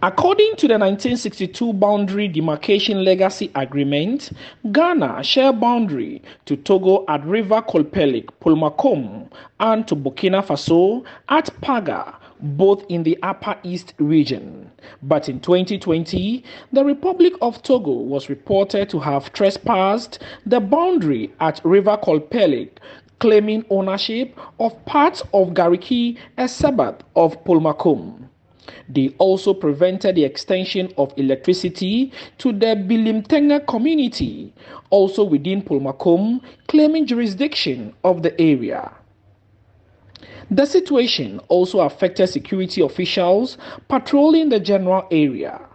According to the 1962 Boundary Demarcation Legacy Agreement, Ghana share boundary to Togo at River Kolpelik, Pulmakom, and to Burkina Faso at Paga, both in the Upper East region. But in 2020, the Republic of Togo was reported to have trespassed the boundary at River Kolpelik, claiming ownership of parts of Gariki, a suburb of Pulmakom. They also prevented the extension of electricity to the Bilimtenga community, also within Pulmakom, claiming jurisdiction of the area. The situation also affected security officials patrolling the general area.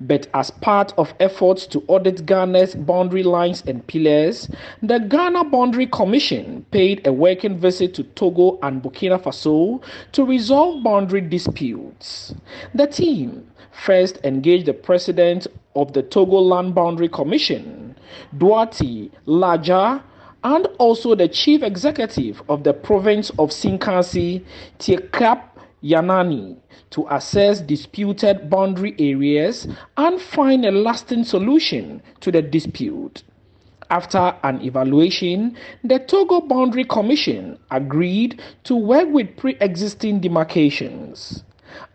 But as part of efforts to audit Ghana's boundary lines and pillars, the Ghana Boundary Commission paid a working visit to Togo and Burkina Faso to resolve boundary disputes. The team first engaged the president of the Togo Land Boundary Commission, Duarte Laja, and also the chief executive of the province of Cinkassé, Tiekap Yanani to assess disputed boundary areas and find a lasting solution to the dispute. After an evaluation, the Togo Boundary Commission agreed to work with pre existing demarcations.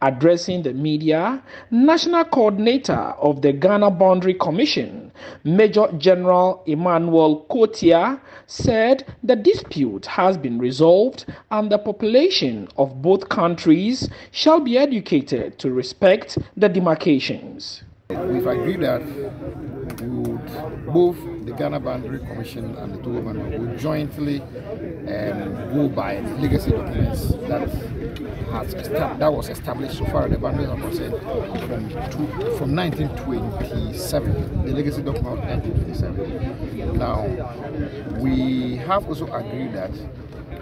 Addressing the media, National Coordinator of the Ghana Boundary Commission, Major General Emmanuel Kotia, said the dispute has been resolved and the population of both countries shall be educated to respect the demarcations. We've agreed that we would, both the Ghana Boundary Commission and the Togo Boundary will jointly um, go by the legacy documents that has that was established so far the boundaries are concerned from, two, from 1927, the legacy document of 1927. Now, we have also agreed that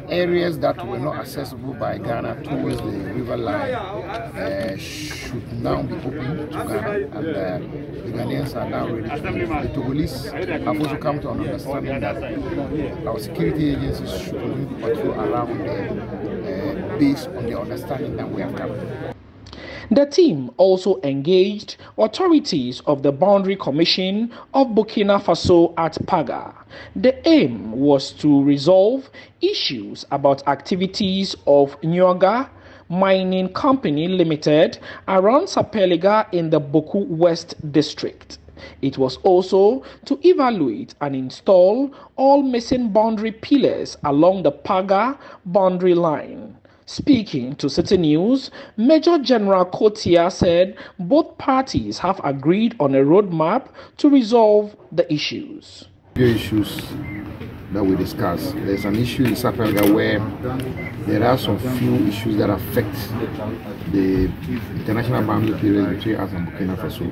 areas that were not accessible by Ghana towards the river line uh, should now be open to Ghana and uh, the Ghanaians are now ready to move. The Togolese have also come to an understanding that our security agencies should to patrol around there uh, based on the understanding that we have come. The team also engaged authorities of the Boundary Commission of Burkina Faso at Paga. The aim was to resolve issues about activities of Nyuaga Mining Company Limited around Sapeliga in the Bawku West district. It was also to evaluate and install all missing boundary pillars along the Paga boundary line. Speaking to Citi News, Major General Kotia said both parties have agreed on a roadmap to resolve the issues. The issues that we discussed. There's an issue in Sapeliga where there are some few issues that affect the international boundary period between us and Burkina Faso.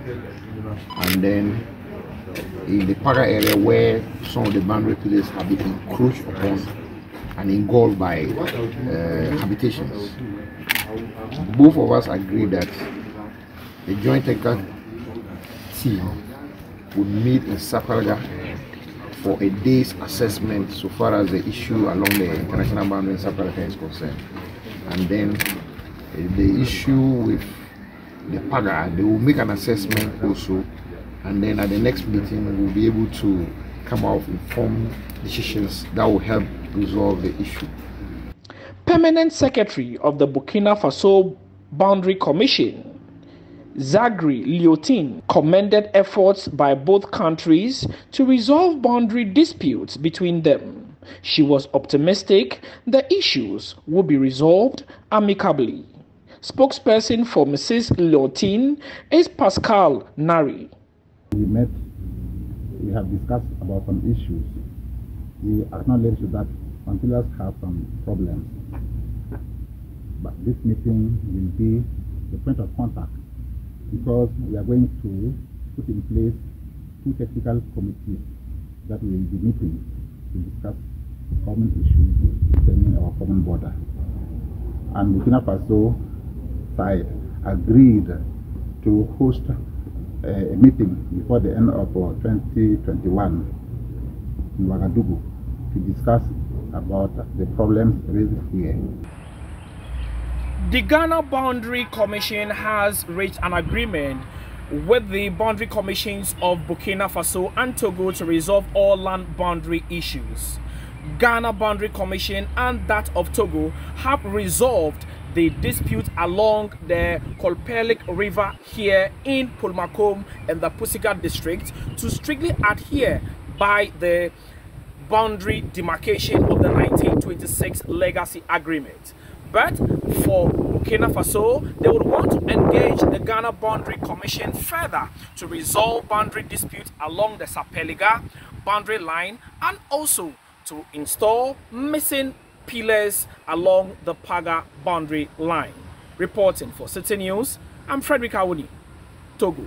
And then in the Paga area where some of the boundary pillars have been encroached upon and engulfed by uh, habitations. Both of us agree that the joint technical team would meet in Sapeliga for a day's assessment so far as the issue along the international boundary in Sapeliga is concerned. And then uh, the issue with the PAGA, they will make an assessment also and then at the next meeting we'll be able to come out with informed decisions that will help resolve the issue. Permanent Secretary of the Burkina Faso Boundary Commission, Zagri Liotin, commended efforts by both countries to resolve boundary disputes between them. She was optimistic the issues will be resolved amicably. Spokesperson for Mrs. Liotin is Pascal Nari. We met, we have discussed about some issues. We acknowledge that Concealers have some problems. But this meeting will be the point of contact because we are going to put in place two technical committees that will be meeting to discuss common issues concerning our common border. And Burkina Faso side agreed to host eh, a meeting before the end of uh, 2021 in Ouagadougou to discuss about the problems raised here. The Ghana Boundary Commission has reached an agreement with the boundary commissions of Burkina Faso and Togo to resolve all land boundary issues. Ghana Boundary Commission and that of Togo have resolved the dispute along the Kolpelik River here in Pulmakom in the Pusigat district to strictly adhere by the boundary demarcation of the 1926 Legacy Agreement. But for Burkina Faso, they would want to engage the Ghana Boundary Commission further to resolve boundary disputes along the Sapeliga boundary line and also to install missing pillars along the Paga boundary line. Reporting for Citi News, I'm Frederick Awuni, Togo.